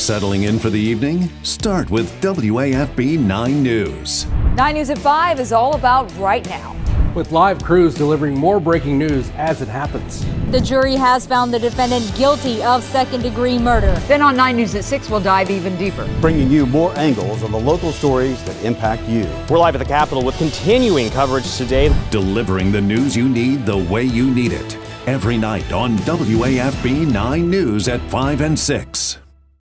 Settling in for the evening? Start with WAFB 9 News. 9 News at 5 is all about right now. With live crews delivering more breaking news as it happens. The jury has found the defendant guilty of second degree murder. Then on 9 News at 6, we'll dive even deeper. Bringing you more angles on the local stories that impact you. We're live at the Capitol with continuing coverage today. Delivering the news you need the way you need it. Every night on WAFB 9 News at 5 and 6.